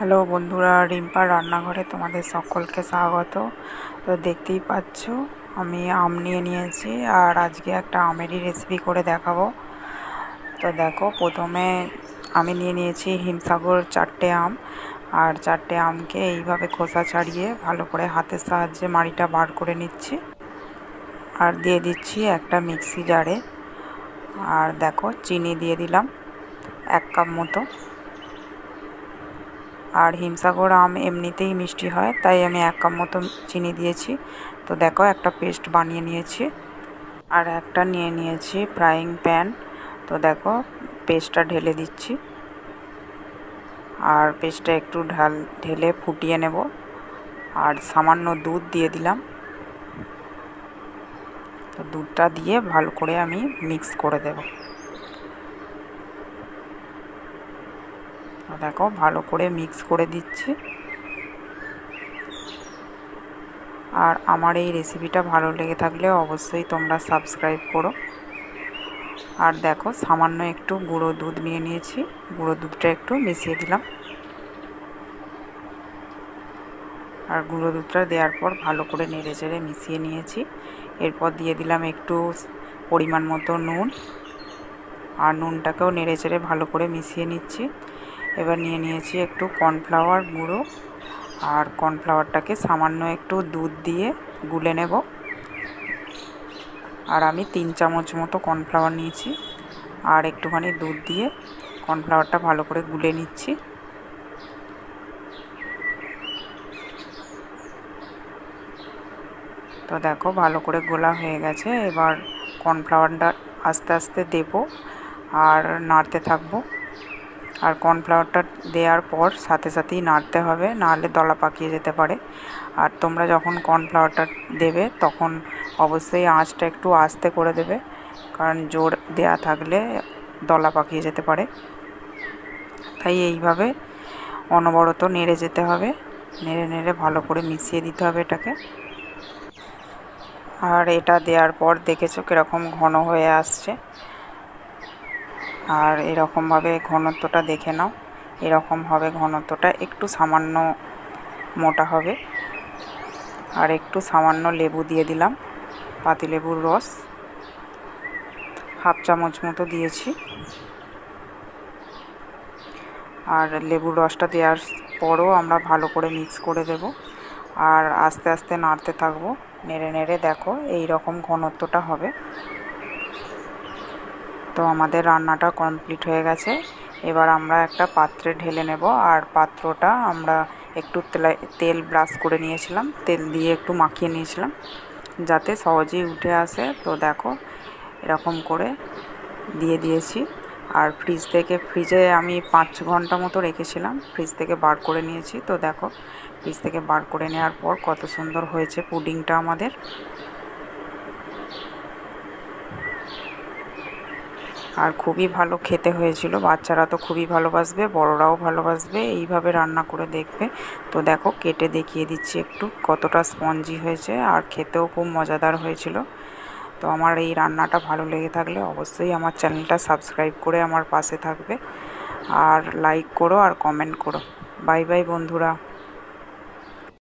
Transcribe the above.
Hello বন্ধুরা রিম্পার রান্নাঘরে তোমাদের সকলকে স্বাগত। তো দেখতেই পাচ্ছ, আমি আম নিয়ে নিয়েছি আর আজকে একটা আমেরই রেসিপি করে দেখাবো। তো দেখো, প্রথমে আমি নিয়ে নিয়েছি হিমসাগর চারটে আম আর চারটে আমকে এইভাবে খোসা ছাড়িয়ে ভালো করে হাতের সাহায্যে মাড়িটা বার করে নিচ্ছি। আর দিয়ে দিচ্ছি একটা মিক্সি জারে। আর দেখো, চিনি দিয়ে দিলাম এক কাপ মতো। আর হিমসাগর আম এমনিতেই মিষ্টি হয়, তাই আমি এক কাপ মতো চিনি দিয়েছি। তো দেখো, একটা পেস্ট বানিয়ে নিয়েছি আর একটা নিয়ে নিয়েছি ফ্রাইং প্যান। তো দেখো, পেস্টটা ঢেলে দিচ্ছি আর পেস্টটা একটু ঢাল, ঢেলে ফুটিয়ে নেব। আর সামান্য দুধ দিয়ে দিলাম। তো দুধটা দিয়ে ভালো করে আমি মিক্স করে দেবো। দেখো, ভালো করে মিক্স করে দিচ্ছি। আর আমার এই রেসিপিটা ভালো লেগে থাকলে অবশ্যই তোমরা সাবস্ক্রাইব করো। আর দেখো, সামান্য একটু গুঁড়ো দুধ নিয়ে নিয়েছি। গুঁড়ো দুধটা একটু মিশিয়ে দিলাম। আর গুঁড়ো দুধটা দেওয়ার পর ভালো করে নেড়ে চেড়ে মিশিয়ে নিয়েছি। এরপর দিয়ে দিলাম একটু পরিমাণ মতো নুন। আর নুনটাকেও নেড়ে চেড়ে ভালো করে মিশিয়ে নিচ্ছি। এবার নিয়ে নিয়েছি একটু কর্নফ্লাওয়ার গুঁড়ো আর কর্নফ্লাওয়ারটাকে সামান্য একটু দুধ দিয়ে গুলে নেব। আর আমি তিন চামচ মতো কর্নফ্লাওয়ার নিয়েছি আর একটুখানি দুধ দিয়ে কর্নফ্লাওয়ারটা ভালো করে গুলে নিচ্ছি। তো দেখো ভালো করে গোলা হয়ে গেছে, এবার কর্নফ্লাওয়ারটা আস্তে আস্তে দেব আর নাড়তে থাকব। আর কর্নফ্লাওয়ারটা দেওয়ার পর সাথে সাথেই নাড়তে হবে নাহলে দলা পাকিয়ে যেতে পারে। আর তোমরা যখন কর্নফ্লাওয়ারটা দেবে, তখন অবশ্যই আঁচটা একটু আস্তে করে দেবে, কারণ জোর দেয়া থাকলে দলা পাকিয়ে যেতে পারে। তাই এইভাবে অনবরত নেড়ে যেতে হবে, নেড়ে নেড়ে ভালো করে মিশিয়ে দিতে হবে এটাকে। আর এটা দেওয়ার পর দেখেছ কীরকম ঘন হয়ে আসছে। আর এরকমভাবে ঘনত্বটা দেখে নাও। এরকম হবে ঘনত্বটা একটু সামান্য মোটা হবে। আর একটু সামান্য লেবু দিয়ে দিলাম। পাতিলেবুর রস। হাফ চামচ মতো দিয়েছি। আর লেবুর রসটা দেওয়ার পরও আমরা ভালো করে মিক্স করে দেব। আর আস্তে আস্তে নাড়তে থাকব। নেড়ে নেড়ে দেখো এই রকম ঘনত্বটা হবে। তো আমাদের রান্নাটা কমপ্লিট হয়ে গেছে। এবার আমরা একটা পাত্রে ঢেলে নেব। আর পাত্রটা আমরা একটু তেল ব্রাশ করে নিয়েছিলাম। তেল দিয়ে একটু মাখিয়ে নিয়েছিলাম। যাতে সহজেই উঠে আসে। তো দেখো, এরকম করে দিয়ে দিয়েছি। আর ফ্রিজ থেকে ফ্রিজে আমি পাঁচ ঘণ্টা মতো রেখেছিলাম। ফ্রিজ থেকে বার করে নিয়েছি। তো দেখো ফ্রিজ থেকে বার করে নেওয়ার পর কত সুন্দর হয়েছে পুডিংটা আমাদের। আর খুবই ভালো খেতে হয়েছিল। বাচ্চারা তো খুবই ভালোবাসবে, বড়রাও ভালোবাসবে, এইভাবে রান্না করে দেখবে। তো দেখো, কেটে দেখিয়ে দিচ্ছি একটু কতটা স্পঞ্জি হয়েছে আর খেতেও খুব মজাদার হয়েছিল। তো আমার এই রান্নাটা ভালো লেগে থাকলে অবশ্যই আমার চ্যানেলটা সাবস্ক্রাইব করে আমার পাশে থাকবে। আর লাইক করো আর কমেন্ট করো। বাই বাই বন্ধুরা।